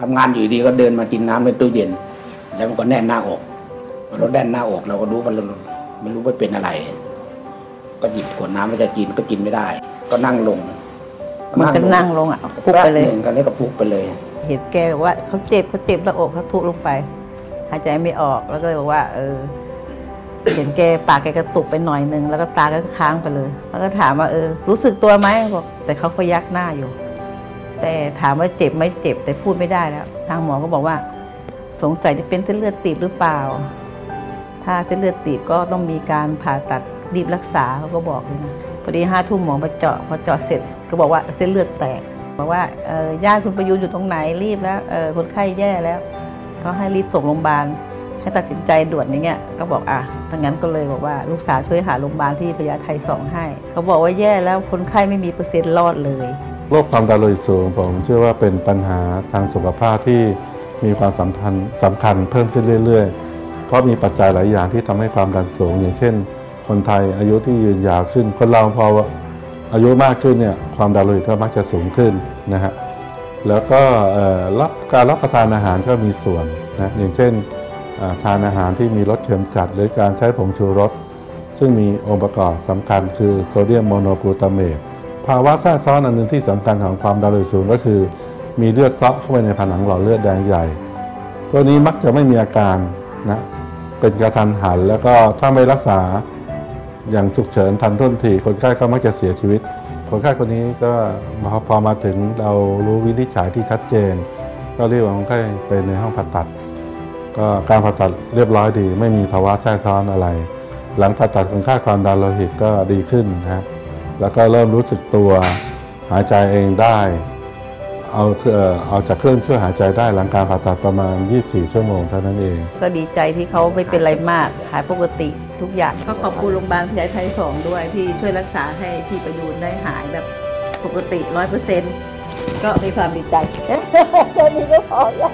ทำงานอยู่ดีก็เดินมากินน้ำในตู้เย็น แล้วมันก็แน่นหน้าอกพอเราแน่นหน้าอกเราก็รู้ว่าเราไม่รู้ว่าเป็นอะไร ก็หยิบขวดน้ำมาจะกินก็กินไม่ได้ ก็นั่งลง มันก็นั่งลงอะฟุบไปเลยแป๊บหนึ่งก็นี้ก็ฟุบไปเลย เห็นแกบอกว่าเขาเจ็บเขาเจ็บหน้าอกเขาทุบลงไปหายใจไม่ออกแล้วก็เลยบอกว่า เออ เห็นแกปากแกกระตุกไปหน่อยนึงแล้วก็ตาก็ค้างไปเลย แล้วก็ถามว่าเออ รู้สึกตัวไหมบอกแต่เขาก็ยักหน้าอยู่ แต่ถามว่าเจ็บไหมเจ็บแต่พูดไม่ได้แล้ว ทางหมอก็บอกว่า สงสัยจะเป็นเส้นเลือดตีบหรือเปล่า ถ้าเส้นเลือดตีบก็ต้องมีการผ่าตัดรีบรักษาเขาก็บอกเลยนะพอดีห้าทุ่มหมอมาเจาะพอเจาะเสร็จก็บอกว่าเส้นเลือดแตกบอกว่าญาติคุณประยูนอยู่ตรงไหนรีบแล้วคนไข้แย่แล้วเขาให้รีบส่งโรงพยาบาลให้ตัดสินใจด่วนอย่างเงี้ยก็บอกอะถ้างนั้นก็เลยบอกว่าลูกสาวช่วยหาโรงพยาบาลที่พญาไทสองให้ เขาบอกว่าแย่แล้วคนไข้ไม่มีเปอร์เซ็นต์รอดเลย โรคความดันโลหิตสูงผมเชื่อว่าเป็นปัญหาทางสุขภาพที่มีความสำคัญสำคัญเพิ่มขึ้นเรื่อย ๆ เพราะมีปัจจัยหลายอย่างที่ทำให้ความดันสูง อย่างเช่น คนไทยอายุที่ยืนยาวขึ้น คนเราพออายุมากขึ้นเนี่ยความดันโลหิตก็มักจะสูงขึ้นนะฮะแล้วก็รับการรับประทานอาหารก็มีส่วนนะอย่างเช่นทานอาหารที่มีรสเค็มจัด หรือการใช้ผงชูรส ซึ่งมีองค์ประกอบสำคัญคือโซเดียมโมโนกลูตาเมต ภาวะแทรกซ้อนอันหนึ่งที่สำคัญของความดันโลหิตสูงก็คือ มีเลือดซาะเข้าไปในผนังหลอดเลือดแดงใหญ่ ตัวนี้มักจะไม่มีอาการนะเป็นกระทันหัน แล้วก็ถ้าไม่รักษาอย่างฉุกเฉินทันท่วงทีคนไข้ก็มักจะเสียชีวิต คนไข้คนนี้ก็พอพอมาถึงเรารู้วินิจฉัยที่ชัดเจน ก็เรียกว่าคนไข้ไปในห้องผ่าตัด ก็การผ่าตัดเรียบร้อยดี ไม่มีภาวะแทรกซ้อนอะไร หลังผ่าตัดคนไข้ความดันโลหิตก็ดีขึ้นนะ แล้วก็เริ่มรู้สึกตัวหายใจเองได้เอาเอ่อเอาจากเครื่องช่วยหายใจได้หลังการผ่าตัดประมาณ 24 ชั่วโมงเท่านั้นเอง ก็ดีใจที่เขาไม่เป็นไรมาก หายปกติทุกอย่าง ก็ขอบคุณโรงพยาบาลพญาไทสองด้วยที่ช่วยรักษาให้พี่ประยูนได้หายแบบปกติร้อยเปอร์เซ็นต์ก็มีความดีใจแค่นี้ก็พอแล้ว